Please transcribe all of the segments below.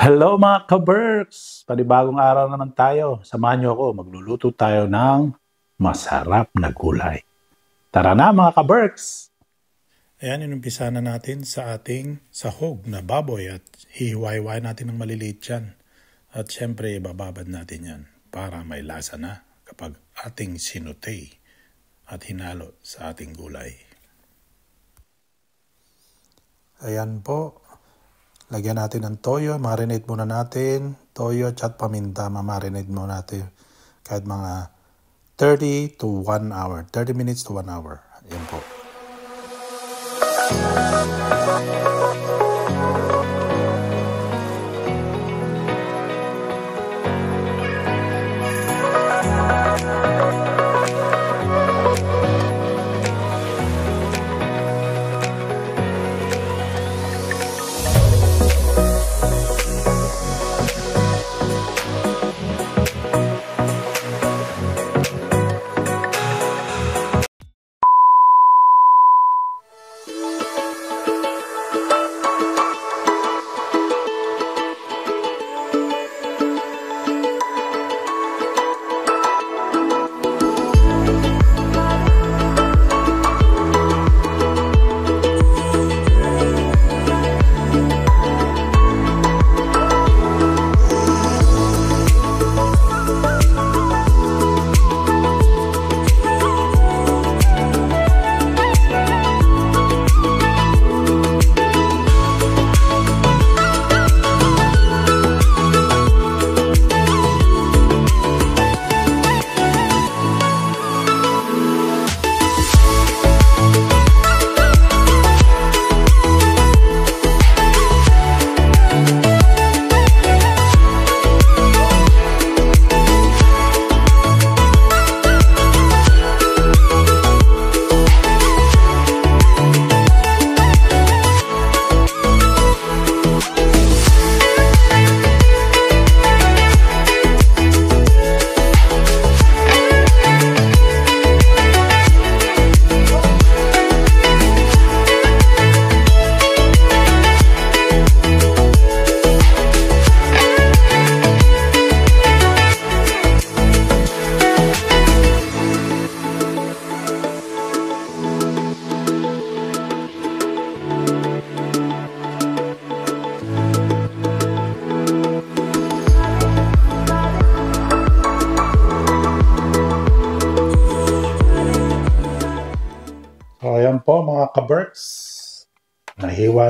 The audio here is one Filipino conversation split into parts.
Hello mga ka-Berks! Panibagong araw naman tayo. Samahan niyo ako, magluluto tayo ng masarap na gulay. Tara na mga ka-Berks! Ayan, inumpisa na natin sa ating sahog na baboy at hihiwa-hiwain natin ng maliliit yan. At syempre, bababad natin yan para may lasa na kapag ating sinute at hinalo sa ating gulay. Ayan po, Lagyan natin ng toyo, marinate muna natin. Toyo at paminta, mamarinate muna natin. Kahit mga 30 to 1 hour. 30 minutes to 1 hour. Yan po.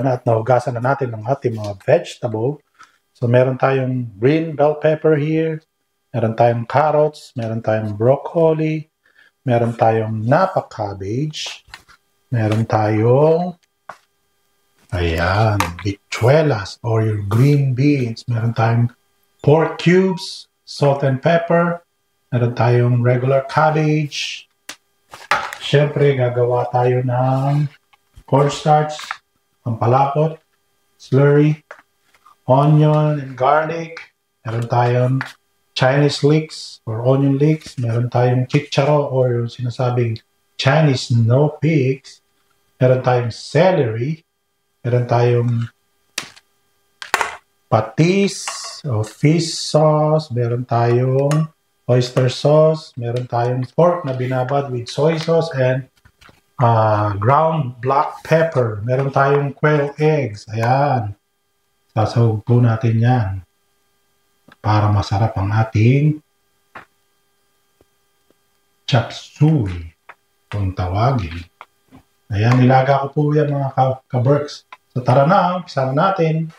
Na at nahugasan na natin ng ating mga vegetable. So meron tayong green bell pepper here. Meron tayong carrots. Meron tayong broccoli. Meron tayong napa cabbage. Meron tayong ayan, bichuelas or your green beans. Meron tayong pork cubes, salt and pepper. Meron tayong regular cabbage. Siyempre, gagawa tayo ng cornstarch, pampalapot, slurry, onion and garlic. Meron tayong Chinese leeks or onion leeks. Meron tayong chicharo or yung sinasabing Chinese no pigs. Meron tayong celery. Meron tayong patis o fish sauce. Meron tayong oyster sauce. Meron tayong pork na binabad with soy sauce and uh, ground black pepper. Meron tayong quail eggs. Ayan. Sasawag po natin yan para masarap ang ating chop suey kung tawagin. Ayan, nilaga ko po yan mga ka- ka-Berks. So tara na, umpisa na natin.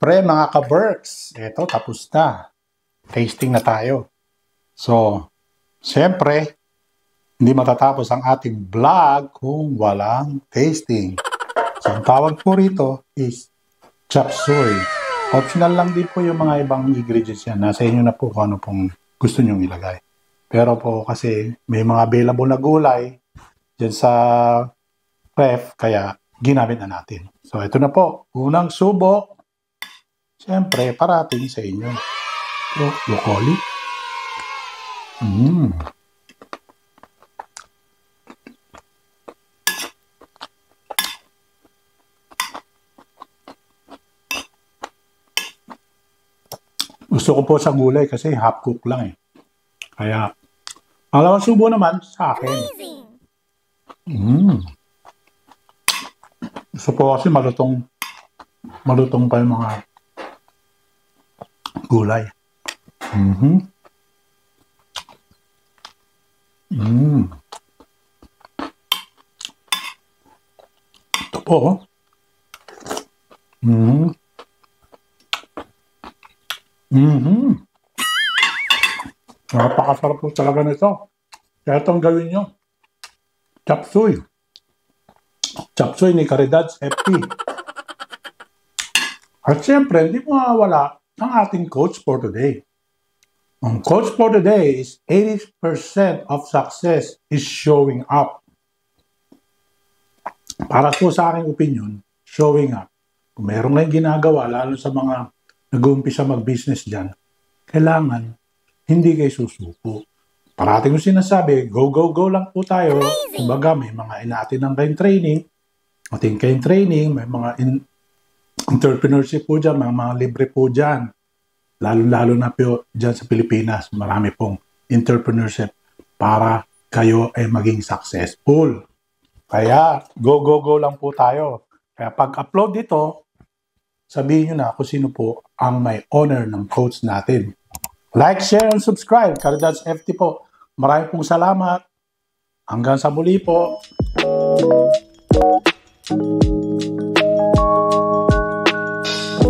Siyempre, mga ka-Berks, eto, tapos na. Tasting na tayo. So, siyempre, hindi matatapos ang ating vlog kung walang tasting. So, ang tawag po rito is chop suey. Optional lang din po yung mga ibang ingredients yan. Nasa inyo na po kung ano pong gusto nyong ilagay. Pero po kasi may mga available na gulay dyan sa ref, kaya ginamit na natin. So, ito na po. Unang subo. Siyempre, parating sa inyo. So, broccoli. Mmm. Gusto ko po sa gulay kasi half cook lang eh. Kaya, ang subo naman sa akin. Mmm. Gusto po kasi malutong malutong pa yung mga gulay. Mm-hmm. Mm. Ito po. Oh. Mm-hmm. Mm-hmm. Napakasarap po talaga nito. Kaya itong gawin nyo. Chop suey. Chapsoy ni Caridad FP. At siyempre, hindi mo mawawala ang ating coach for today. Ang coach for today is 80% of success is showing up. Para po sa aking opinion, showing up. Kung meron kayong ginagawa, lalo sa mga nag-uumpisa mag-business dyan, kailangan hindi kayo susuko. Parating ko sinasabi, go, go, go lang po tayo. Kumbaga, may mga inatin ng kayong training, ating kayong training, may mga in, entrepreneurship po dyan, mga, mga libre po dyan. Lalo-lalo na po dyan sa Pilipinas, marami pong entrepreneurship para kayo ay maging successful. Kaya, go, go, go lang po tayo. Kaya pag-upload dito, sabihin nyo na kung sino po ang may honor ng coach natin. Like, share, and subscribe. Caridad's FT po. Maraming pong salamat. Hanggang sa muli po.